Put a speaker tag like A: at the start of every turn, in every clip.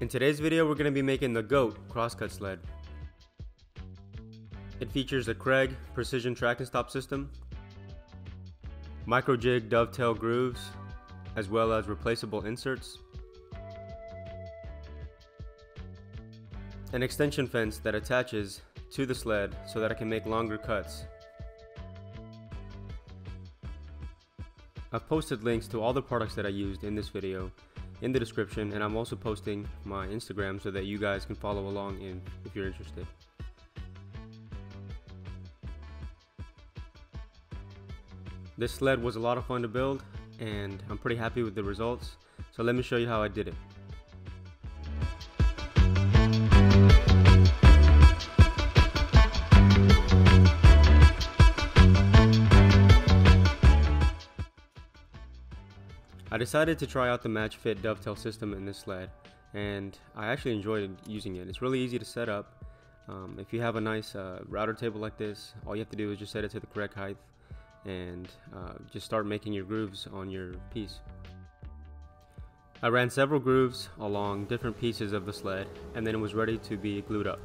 A: In today's video, we're going to be making the GOAT crosscut sled. It features a Kreg precision track and stop system, Microjig dovetail grooves, as well as replaceable inserts, an extension fence that attaches to the sled so that I can make longer cuts. I've posted links to all the products that I used in this video in the description and I'm also posting my Instagram so that you guys can follow along in if you're interested. This sled was a lot of fun to build and I'm pretty happy with the results. So let me show you how I did it. I decided to try out the MATCHFIT dovetail system in this sled and I actually enjoyed using it. It's really easy to set up. Um, if you have a nice uh, router table like this, all you have to do is just set it to the correct height and uh, just start making your grooves on your piece. I ran several grooves along different pieces of the sled and then it was ready to be glued up.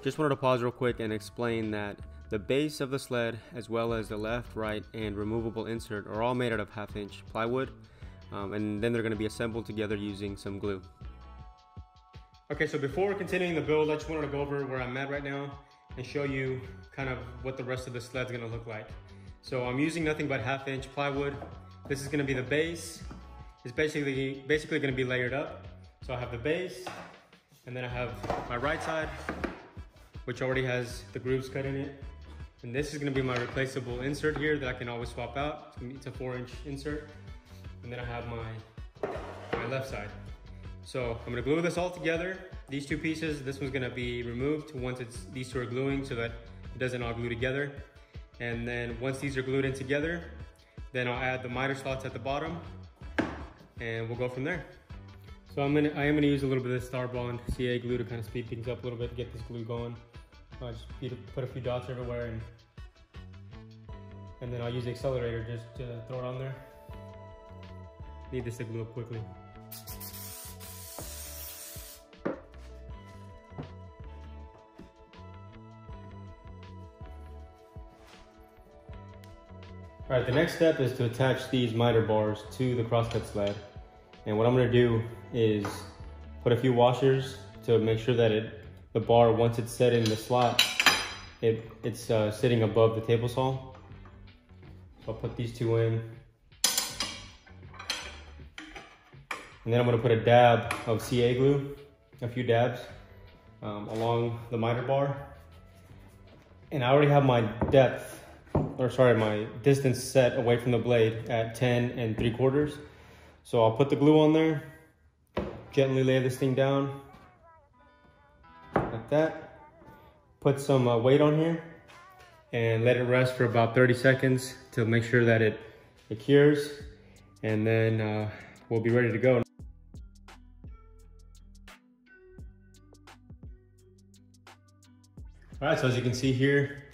A: Just wanted to pause real quick and explain that the base of the sled, as well as the left, right, and removable insert are all made out of half inch plywood, um, and then they're going to be assembled together using some glue. Okay, so before continuing the build, I just wanted to go over where I'm at right now and show you kind of what the rest of the sled's going to look like. So I'm using nothing but half inch plywood. This is going to be the base. It's basically, basically going to be layered up. So I have the base, and then I have my right side, which already has the grooves cut in it. And this is gonna be my replaceable insert here that I can always swap out. It's a four inch insert. And then I have my, my left side. So I'm gonna glue this all together. These two pieces, this one's gonna be removed once it's these two are gluing so that it doesn't all glue together. And then once these are glued in together, then I'll add the miter slots at the bottom and we'll go from there. So I'm gonna, I am gonna use a little bit of this Starbond CA glue to kind of speed things up a little bit to get this glue going. I'll just put a few dots everywhere and and then I'll use the accelerator just to throw it on there. Need this to glue up quickly. All right, the next step is to attach these miter bars to the crosscut sled. And what I'm gonna do is put a few washers to make sure that it the bar, once it's set in the slot, it, it's uh, sitting above the table saw. I'll put these two in. And then I'm gonna put a dab of CA glue, a few dabs, um, along the miter bar. And I already have my depth, or sorry, my distance set away from the blade at 10 and 3 quarters. So I'll put the glue on there, gently lay this thing down, like that. Put some uh, weight on here and let it rest for about 30 seconds to make sure that it, it cures. And then uh, we'll be ready to go. All right, so as you can see here,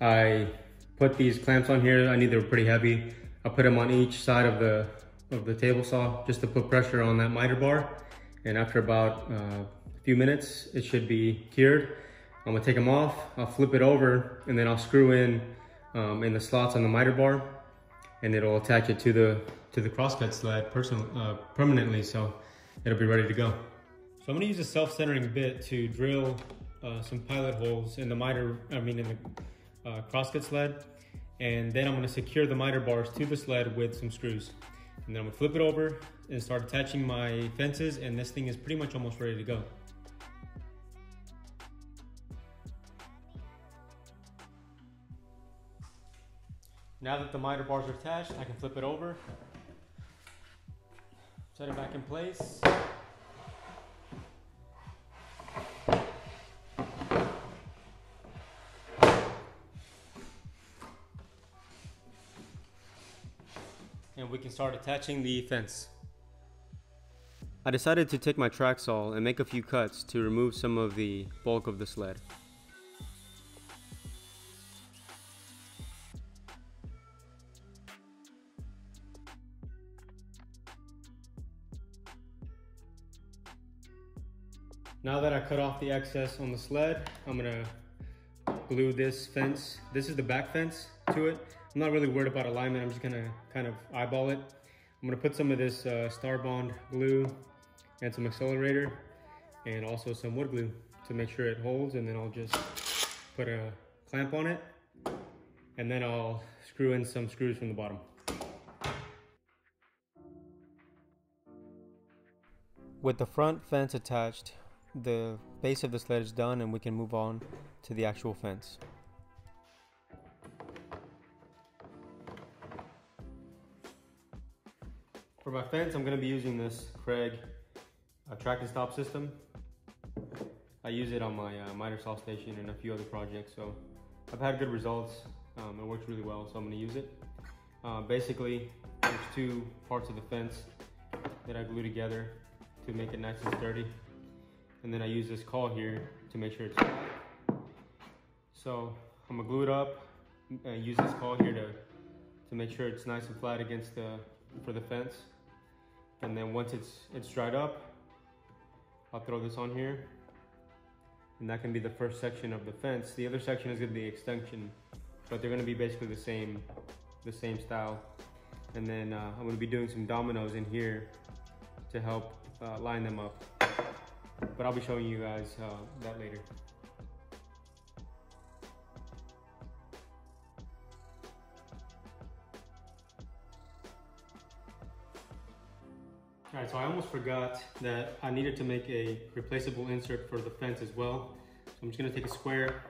A: I put these clamps on here. I knew they are pretty heavy. I put them on each side of the of the table saw just to put pressure on that miter bar. And after about uh, few minutes, it should be cured. I'm gonna take them off, I'll flip it over, and then I'll screw in um, in the slots on the miter bar, and it'll attach it to the to the crosscut sled person, uh, permanently, so it'll be ready to go. So I'm gonna use a self-centering bit to drill uh, some pilot holes in the miter, I mean in the uh, crosscut sled, and then I'm gonna secure the miter bars to the sled with some screws. And then I'm gonna flip it over and start attaching my fences, and this thing is pretty much almost ready to go. Now that the miter bars are attached, I can flip it over, set it back in place. And we can start attaching the fence. I decided to take my track saw and make a few cuts to remove some of the bulk of the sled. The excess on the sled, I'm gonna glue this fence. This is the back fence to it. I'm not really worried about alignment. I'm just gonna kind of eyeball it. I'm gonna put some of this uh, Starbond glue and some accelerator and also some wood glue to make sure it holds and then I'll just put a clamp on it and then I'll screw in some screws from the bottom. With the front fence attached, the base of the sled is done and we can move on to the actual fence. For my fence, I'm going to be using this Kreg uh, track and stop system. I use it on my uh, miter saw station and a few other projects, so I've had good results. Um, it works really well, so I'm going to use it. Uh, basically, there's two parts of the fence that I glue together to make it nice and sturdy. And then I use this caul here to make sure it's flat. So I'm gonna glue it up, uh, use this caul here to, to make sure it's nice and flat against the, for the fence. And then once it's, it's dried up, I'll throw this on here. And that can be the first section of the fence. The other section is gonna be extension, but they're gonna be basically the same, the same style. And then uh, I'm gonna be doing some dominoes in here to help uh, line them up. But I'll be showing you guys uh, that later. All right, so I almost forgot that I needed to make a replaceable insert for the fence as well. So I'm just gonna take a square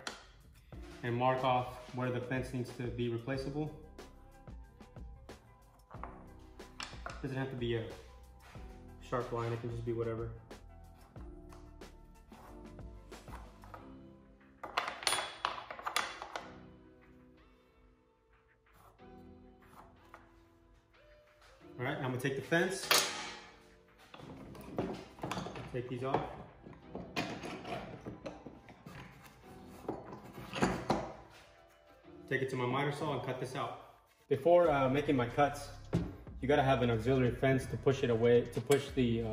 A: and mark off where the fence needs to be replaceable. Doesn't have to be a sharp line, it can just be whatever. All right, I'm gonna take the fence, take these off. Take it to my miter saw and cut this out. Before uh, making my cuts, you gotta have an auxiliary fence to push it away, to push the uh,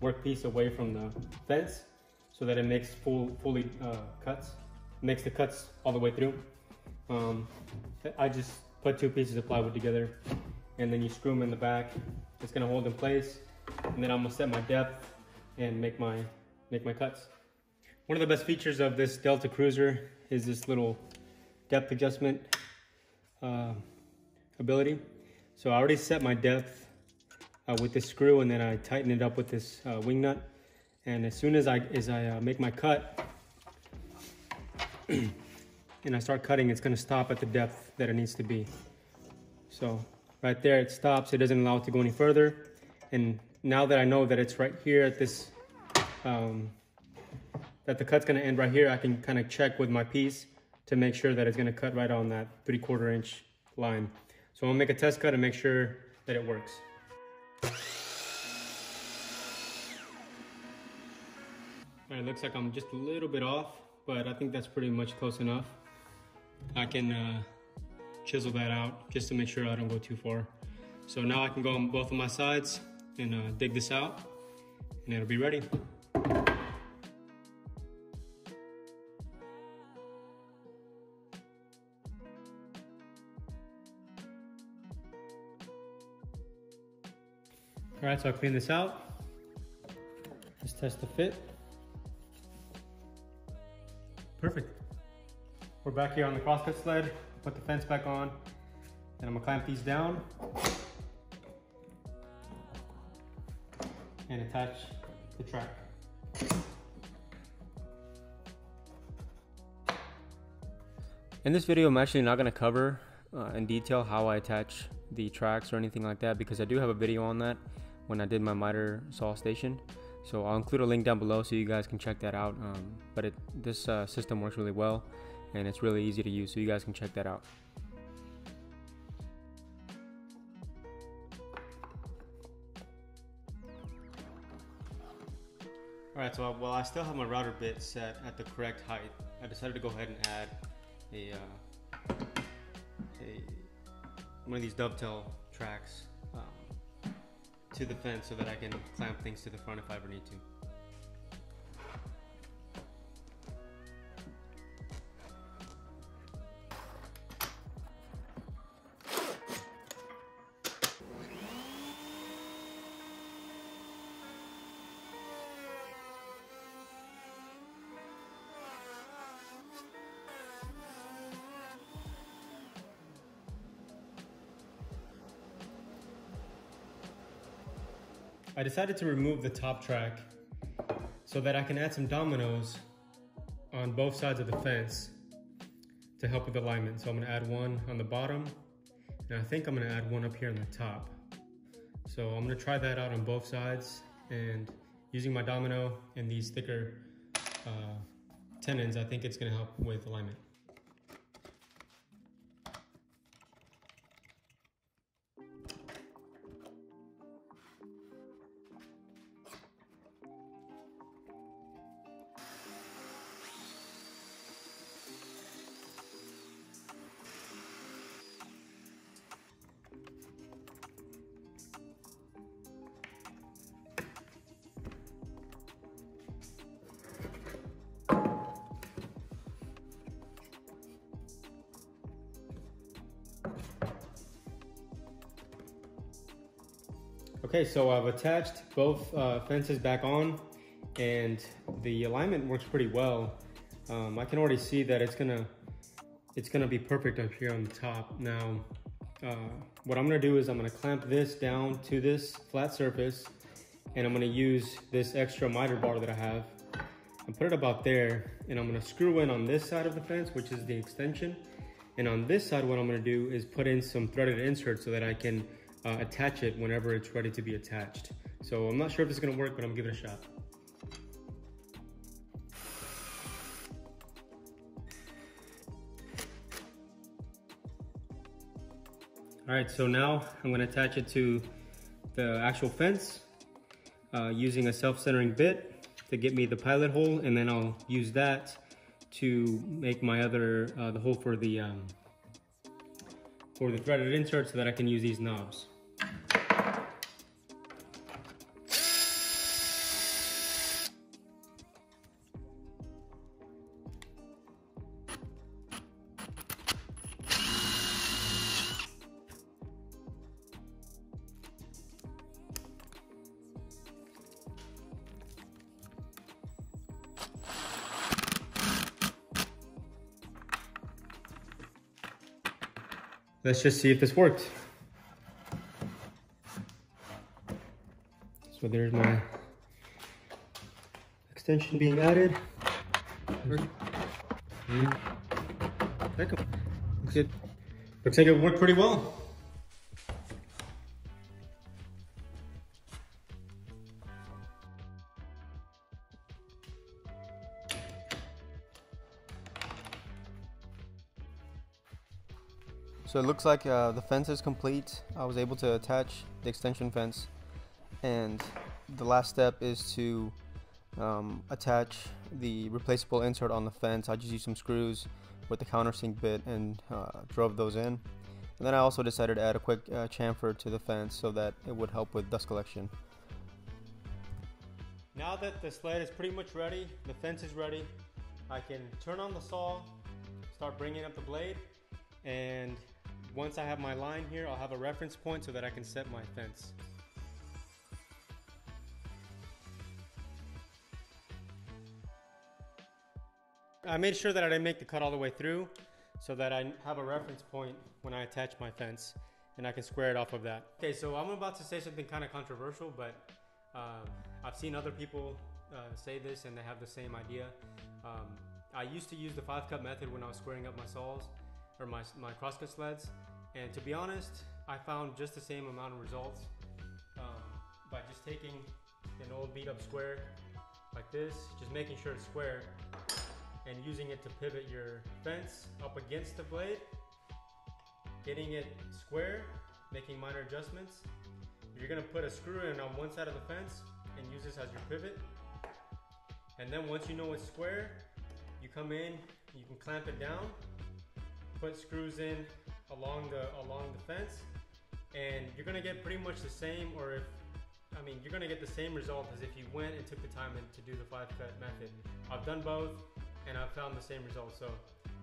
A: workpiece away from the fence so that it makes full, fully uh, cuts, makes the cuts all the way through. Um, I just put two pieces of plywood together and then you screw them in the back. It's gonna hold in place and then I'm gonna set my depth and make my, make my cuts. One of the best features of this Delta Cruzer is this little depth adjustment uh, ability. So I already set my depth uh, with this screw and then I tighten it up with this uh, wing nut. And as soon as I, as I uh, make my cut and I start cutting, it's gonna stop at the depth that it needs to be. So right there, it stops. It doesn't allow it to go any further. And now that I know that it's right here at this, um, that the cut's gonna end right here, I can kind of check with my piece to make sure that it's gonna cut right on that three quarter inch line. So gonna make a test cut and make sure that it works. Right, looks like I'm just a little bit off, but I think that's pretty much close enough. I can uh, chisel that out just to make sure I don't go too far. So now I can go on both of my sides and uh, dig this out and it'll be ready. All right, so I'll clean this out. Let's test the fit. Perfect. We're back here on the crosscut sled. Put the fence back on. And I'm gonna clamp these down. And attach the track. In this video, I'm actually not gonna cover uh, in detail how I attach the tracks or anything like that because I do have a video on that when I did my miter saw station. So I'll include a link down below so you guys can check that out. Um, but it, this uh, system works really well and it's really easy to use so you guys can check that out. Alright, so while I still have my router bit set at the correct height, I decided to go ahead and add a, uh, a one of these dovetail tracks to the fence so that I can clamp things to the front if I ever need to. I decided to remove the top track so that I can add some dominoes on both sides of the fence to help with alignment. So I'm gonna add one on the bottom, and I think I'm gonna add one up here on the top. So I'm gonna try that out on both sides, and using my domino and these thicker uh, tenons, I think it's gonna help with alignment. Okay, so I've attached both uh, fences back on and the alignment works pretty well. Um, I can already see that it's gonna it's gonna be perfect up here on the top. Now, uh, what I'm gonna do is I'm gonna clamp this down to this flat surface and I'm gonna use this extra miter bar that I have and put it about there and I'm gonna screw in on this side of the fence, which is the extension. And on this side, what I'm gonna do is put in some threaded inserts so that I can uh, attach it whenever it's ready to be attached. So I'm not sure if it's gonna work, but I'm giving it a shot. All right, so now I'm gonna attach it to the actual fence uh, using a self-centering bit to get me the pilot hole, and then I'll use that to make my other, uh, the hole for the, um, for the threaded insert so that I can use these knobs. Let's just see if this worked. So there's my extension being added. Mm-hmm. Looks like, looks like it worked pretty well. So it looks like uh, the fence is complete. I was able to attach the extension fence and the last step is to um, attach the replaceable insert on the fence. I just used some screws with the countersink bit and uh, drove those in. And then I also decided to add a quick uh, chamfer to the fence so that it would help with dust collection. Now that the sled is pretty much ready, the fence is ready, I can turn on the saw, start bringing up the blade, and once I have my line here, I'll have a reference point so that I can set my fence. I made sure that I didn't make the cut all the way through so that I have a reference point when I attach my fence and I can square it off of that. Okay, so I'm about to say something kind of controversial, but um, I've seen other people uh, say this and they have the same idea. Um, I used to use the five cut method when I was squaring up my saws or my, my crosscut sleds. And to be honest, I found just the same amount of results um, by just taking an old beat up square like this, just making sure it's square and using it to pivot your fence up against the blade, getting it square, making minor adjustments. You're gonna put a screw in on one side of the fence and use this as your pivot. And then once you know it's square, you come in, you can clamp it down put screws in along the along the fence and you're gonna get pretty much the same or if I mean you're gonna get the same result as if you went and took the time to do the five cut method. I've done both and I've found the same result so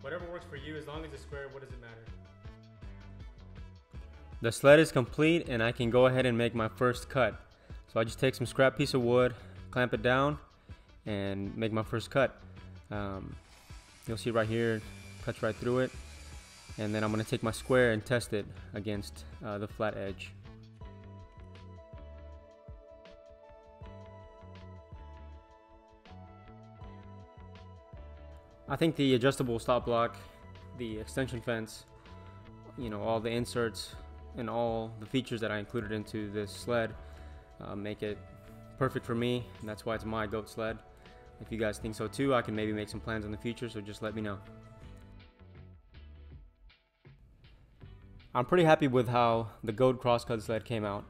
A: whatever works for you as long as it's square what does it matter? The sled is complete and I can go ahead and make my first cut. So I just take some scrap piece of wood clamp it down and make my first cut. Um, you'll see right here cuts right through it and then I'm going to take my square and test it against uh, the flat edge. I think the adjustable stop block, the extension fence, you know, all the inserts and all the features that I included into this sled uh, make it perfect for me and that's why it's my goat sled. If you guys think so too, I can maybe make some plans in the future, so just let me know. I'm pretty happy with how the goat crosscut sled came out.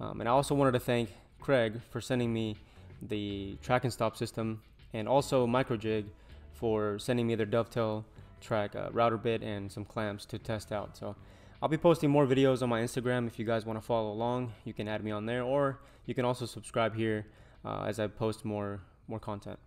A: Um, and I also wanted to thank Kreg for sending me the track and stop system and also Microjig for sending me their dovetail track uh, router bit and some clamps to test out. So I'll be posting more videos on my Instagram. If you guys want to follow along, you can add me on there, or you can also subscribe here uh, as I post more more content.